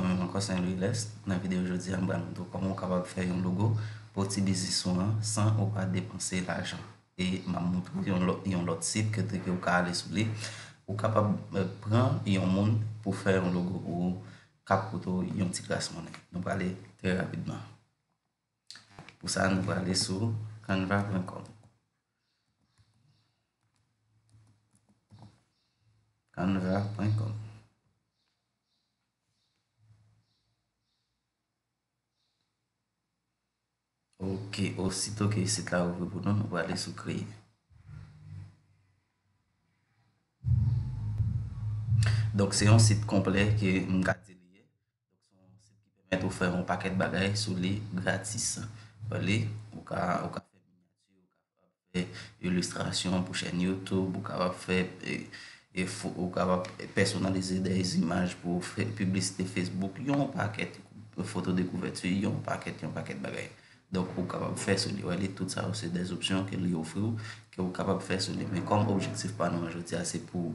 Mwen mwen konsen Louis Lest, nan videyo jodi an ban nou komon kapab fè yon logo pou ti bizisouan san ou pa depanse l'ajan. E mwen moutou yon lot sip ke te ke ou ka ale sou li, ou kapab pran yon moun pou fè yon logo ou kap koutou yon ti klas mounen. Nou pa ale tre rapidman. Pou sa nou pa ale sou canva.com canva.com Ok, osito ke sit la ouve pou nou, nou va ale sou kreye. Donk se yon sit komple ke m gati liye. Donk se yon sit ki pemet ou fe yon paket bagay sou li gratis. Wale, ou ka fe miniatur, ou ka fe ilustrasyon pou chen YouTube, ou ka fe personalize de imaj pou publicite Facebook, yon paket foto de kouvertu, yon paket, yon paket bagay. Donk ou kapab fè sou li. Ou alè tout ou se des opsyon ke li ofri ou ke ou kapab fè sou li. Men kom objektif pa nou anjoti ase pou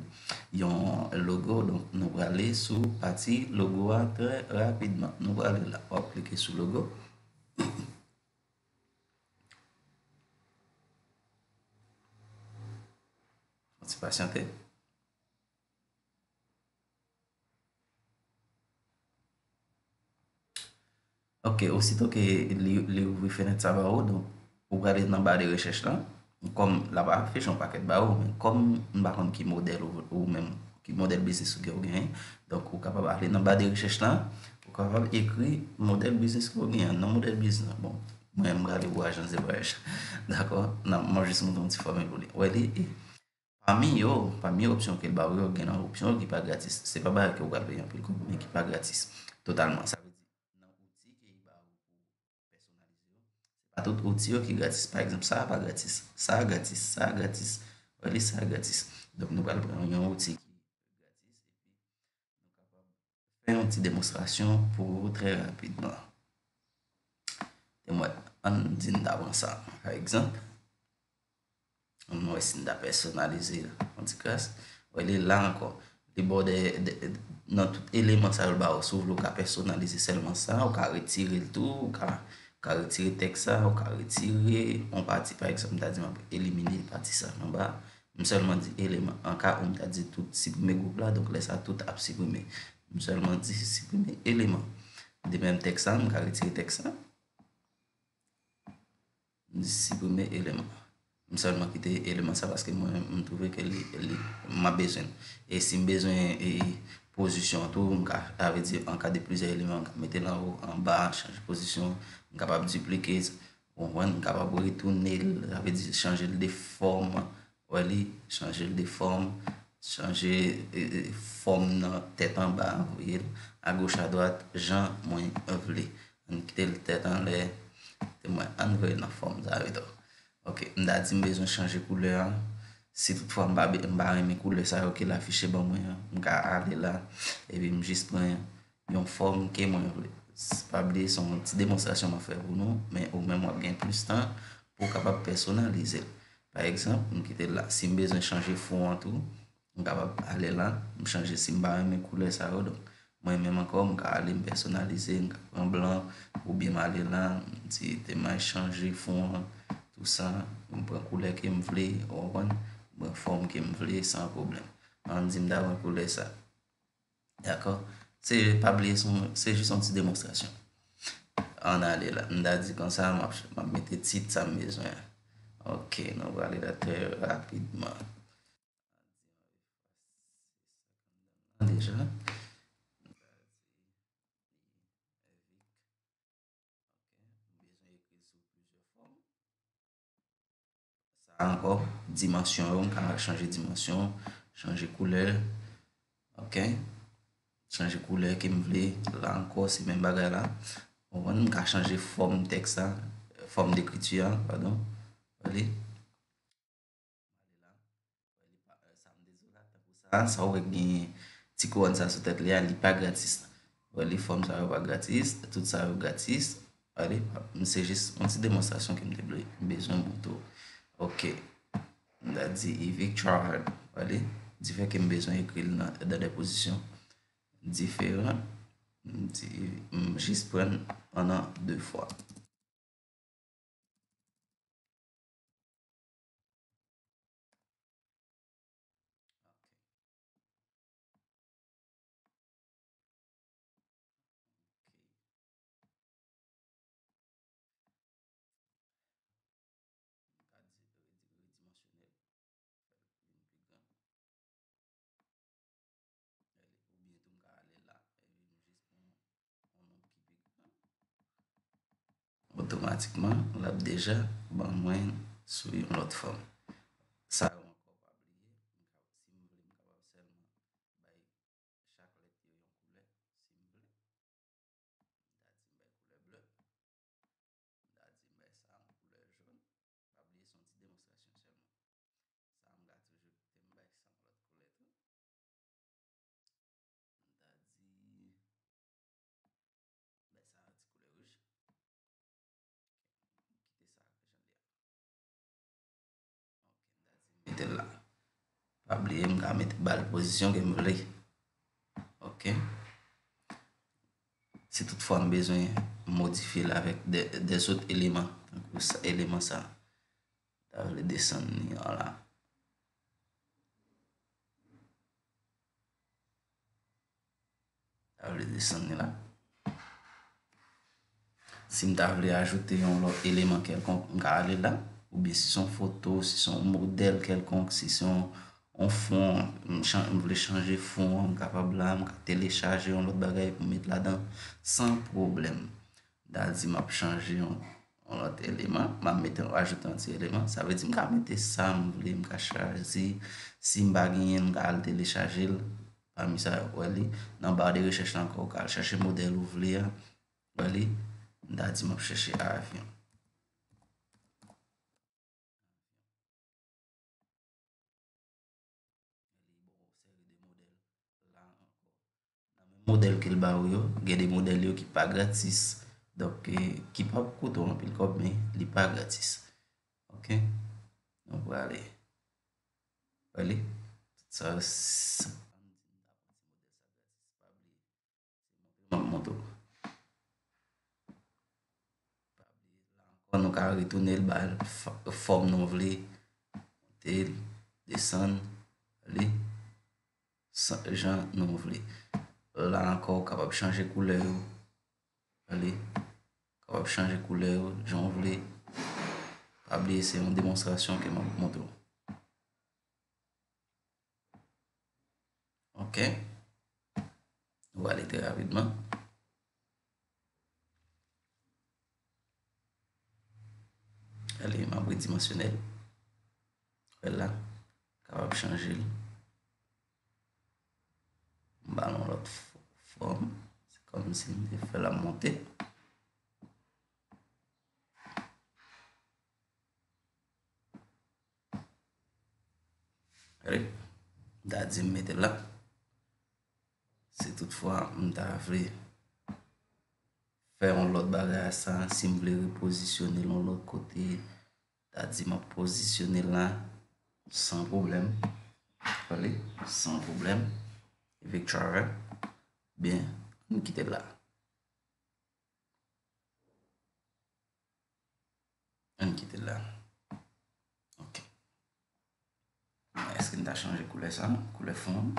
yon logo. Donk nou pralè sou pati logo a tre rapidman. Nou pralè la. Ou klike sou logo. Si pasyante. Ok, osito ke li ouvri fenet sa ba ou, ou gade nan ba de rechèche lan, kom la ba fèch an paket ba ou, kom n bakon ki model ou men, ki model bizis ou gen ou gen, donk ou kapab ale nan ba de rechèche lan, ou kapab ekri model bizis ou gen, nan model bizis nan, bon, mwen m gade ou ajan ze brech, d'akor, nan manjis moun ton ti fòmè loulè. Ou elè, pa mi yo, pa mi opsyon ke l ba ou yo gen nan opsyon ki pa gratis, se pa ba ke ou gade yon pil kou, men ki pa gratis, totalman sa. Patot oti yo ki gratis. Par exemple, sa pa gratis. Sa gratis. Sa gratis. Wale sa gratis. Donk nou pal pran yon oti ki gratis. Fè yon ti demonstrasyon pou tre rapidman. Te mwen an din da davan sa. Par exemple, an mwen sin da personalize an ti kras. Wale la ankon. Li bo de, de, de, nan tout eleman sa yon ba ou sou vlo ka personalize selman sa. Ou ka retire l'tou. Ou ka... ka retire sa, ou ka retire an pati, par exemple, ta di man pou elimine pati sa, nan ba, mselman di eleman, an ka ou mta di tout siprime goup la, donk lesa tout ap siprime, mselman di siprime eleman, di men tek sa, mka retire tek sa, di siprime eleman, mselman kite eleman sa, paske mwen mtouve ke li, li, mma bezen, e si mbezen, e, posisyon tou, mka ka ave di an ka de plize elemen, mka ka mette lan ou, an ba, chanj posisyon, m kapab duplike, m kapab ou ritoune, ave di chanje l de form, wè li, chanje l de form, chanje form nan tet an ba, wè li, a goch a doat, jan mwen evle, an kite l tet an le, te mwen anve nan form zare do. Ok, m da di m bezon chanje koule an, Si toutfwa mba, mba reme koule sa yo ke la fiche ban mwen yo, mka ale la, ebi mjist pren yon form ke mwen yo. Pabli son ti demonstrasyon mwa fe ou nou, men ou men mwa gen plus tan pou kapap personalize. Par eksemp, mkite la, si mbezon chanje foun an tou, mkapap ale la, mchanje si mba reme koule sa yo. Mwen menm ankon, mka ale mpersonalize, mka pren blan, ou bim ale la, ti teman chanje foun an, tout sa, mpren koule ke mvle, ou an. M pran form ke m vle, san problem. An di m da wan koule sa. D'akor? Se pa blie son, se jis son ti demonstrasyon. An ale la. Nda di kon sa, ma mette tit sa mezwen. Ok, nou wale la te rapidman. Deja. Sa anko, dimansyon yon, kan a chanje dimansyon, chanje koule. Ok. chanje koule ke m vle, la anko se men bagay la, ou an m ka chanje form teksa, form dekrituyan, pardon, wale, sa ou ek gen ti kou an sa sou tek li an, gratis, wale, form sa ou pa gratis, tout sa ou gratis, wale, m se jis, m se demonstrasyon ke m te ble, m bejoun m to, ok, da di Evic Trahard, wale, di fe ke m bezon ekril nan da depozisyon diferan, di m jis pren anan 2 fwa. Otomatikman, l ap deja ban mwen sou yon lot fom. Sa yon ankon pa bliye, si mwen vle mwen kapap selman bay chak let yon yon koule, si mwen vle. Da di mbay koule ble, da di mbay sa yon koule joun, pa bliye son ti demonstrasyon selman. Sa yon mga toujou te mbay san lot koule tou. Da di mbay sa yon ti koule rouj. Mete la. Pabliye mga mette bal posisyon gen mwen li. Ok? Si tout fwa m bezwen modifi la vek de sot eleman. Eleman sa. Ta vle desen ni wala. Ta vle desen ni la. Si m ta vle ajoute yon lo eleman kelkonk mga ale la. Ou bi si son foto, si son model kelkonk, si son an fon, m vle chanje fon, m kapab la, m ka telechaje yon lot bagay pou met la dan, san problem. Da di m ap chanje yon, an lot eleman, m ap mette ajoute yon ti eleman, sa ve di m ka mette sa, m vle, m ka chaje, si m baginyen, m ka al telechaje l, pa mi sa wè li, nan ba de rechèche lan ko, ka al chache model ou vle ya, wè li, da di m ap chache avyon. model ke l ba ou yo, gen de model yo ki pa gratis. Dok, eh, ki pa pou koto an pil kop, men li pa gratis. Ok? Donk, wale. Wale. Sa, sa. Monto. Kwa nou ka ritoune l ba form nou vle. Tel, desan, li. Jan nou vle. Euh, la ankor kapap chanje koule yo. Ale, kapap chanje koule yo, jan vle. Pabli, se yon demonstrasyon ke man mwot yo. Ok. Ou ale te ravidman. Ale, mabri dimensionel. Ou el la, kapap chanje yo. lot form. Se kom si nou de fè la monte. Re, da di mette la. Se toutfwa mta vre fè yon lot bagay sa, si m vle reposisyonel yon lot kote, da di ma posisyonel la san problem. Vale, san problem. Vek. Bien, nou kite la. Nou kite la. Ok. Eske nou ta chanje koule sa? Koule fon?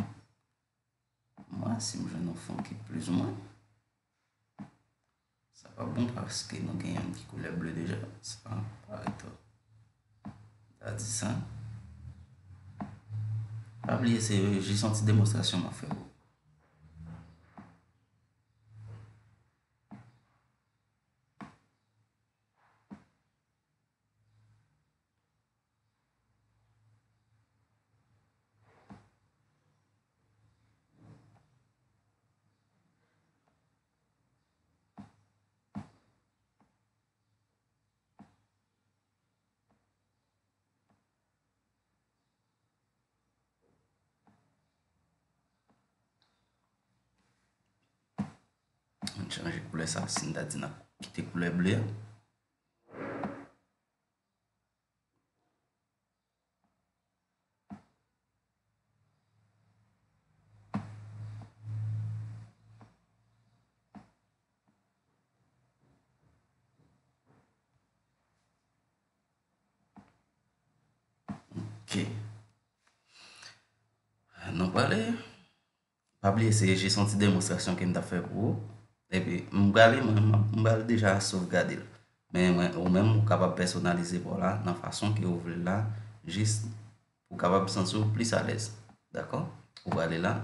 Mwa, si mwen jen nou fon ki plus ou mwen. Sa pa bon paske nou gen yon ki koule ble deja. Sa pa eto. Ta di sa. Pabliye se, jè ti demonstrasyon ma fe ou. chanje koule sa, sin da di nan kite koule ble. Ok. Euh, non pale, pa bli ese, jè son ti demonstrasyon ke m da fe pou ou. Pi, m gale, m gale deja soufgade. Men, ou men m kapab personalize pou la, nan fason ki ou vle la, jist pou kapab sensou plis alez. D'akon? Ou gale la,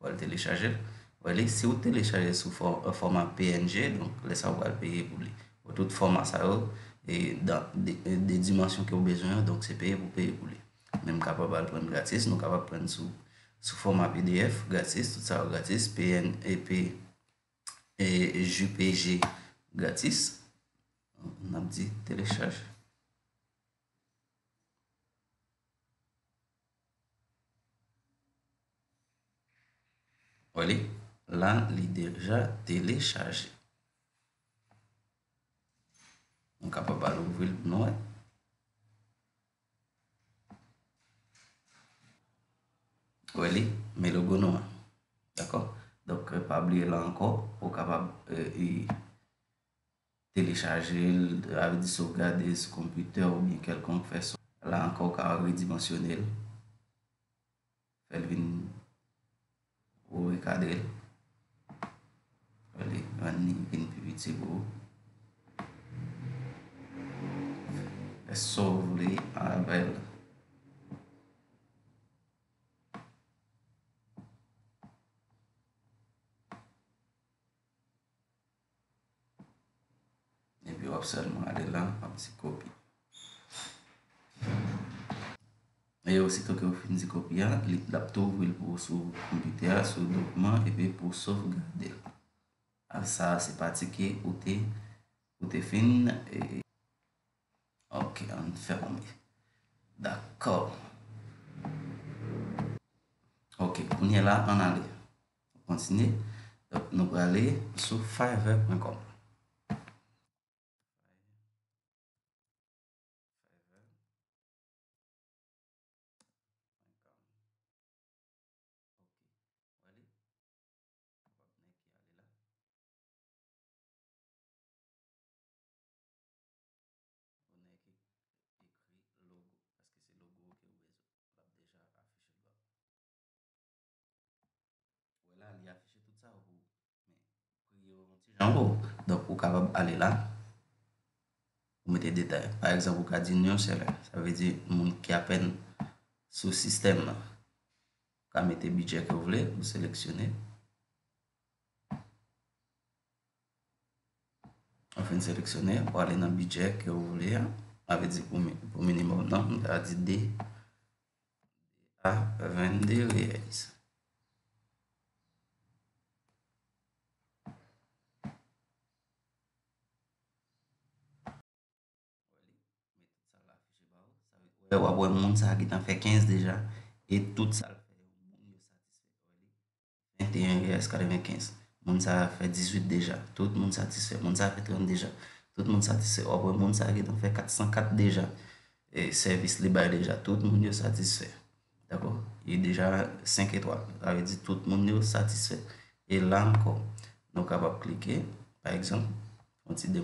ou gale telechaje. Ou gale, si ou telechaje sou format PNG, donk lesa ou gale peye pou li. Ou tout format sa yo, e de dimensyon ki ou bezoyan, donk se peye pou peye pou li. Men m kapab al pren gratis, nou kapab pren sou format PDF gratis, tout ou gratis, PN, EP, e JPG gratis. On ap di telechaj. Wali, la li deja telechaj. M kapab al ouvil nou e. Wè li, me logo nou an. Dok, pabliye la anko, ou kapab e telechaje, avè di sovgade sou kompüter ou bin kelkonk fèson. La anko, ou kapab redimensionel. Fèl vin ou rekadrel. Wale, wan ni vin piviti pou. Fè sovle an bel. yo ap selman ade lan ap si kopi. E yo sito ki yo fin zi kopi ya, li lap tou vil pou sou kompite ya, sou dokman, epi pou sovgade. A sa se pati ki ou te, ou te fin, e... Ok, an ferme. D'akor. Ok, kounye la an ale. Kontine, nou prale sou fiverr.com. Donk ou kapab ale la Ou mette detay Par exemple ou ka di nyon seller Sa ve di moun ki apen Sou sistem Ka mette budget ke ou vle Ou seleksyone Ou fin seleksyone Ou ale nan budget ke ou vle A ve di pou minimum nan A di de A vende reyes Wapwe moun sa ki tan fe 15 deja E tout sa fe 21 riyas kareve 15 Moun sa fe 18 deja Tout moun satisfe Moun sa fe 30 deja Tout moun satisfe Wapwe moun sa ki tan fe 404 deja E servis li bay deja Tout moun yo satisfe Dako E deja 5 etwa Ave di tout moun yo satisfe E la anko Nou kapap Par exemple Fonti de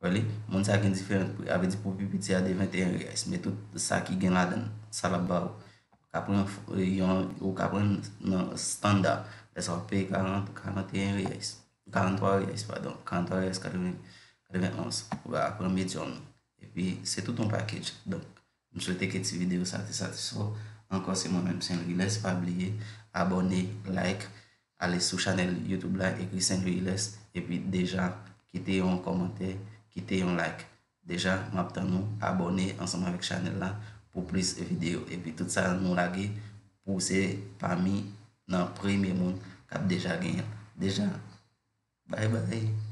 Wale, moun sa gen diferent pou, Ave di pou pipiti a de 21 reais. Me tout sa ki gen la den, sa la ba ou. Kapren, e, yon, ou kapren nan standa, Lè sa ou pey 40, 41 reais. 43 reais, pardon. 43 reais, 91. Ou akwen medyon. E pi, se tout an pakej. Donk, m souwete ke ti video sa te satisfo. Ankon se moun menm Saint-Louis. Lè pa bliye, abone, like. Ale sou chanel YouTube la, ekri Saint-Louis. E pi, deja, kite yon komante. Kite yon like. Deja, map tan nou abone ansama vek chanel la pou plis video. E pi tout sa nou lage pou se pa mi nan premi moun kap deja genyen. Deja, bye bye.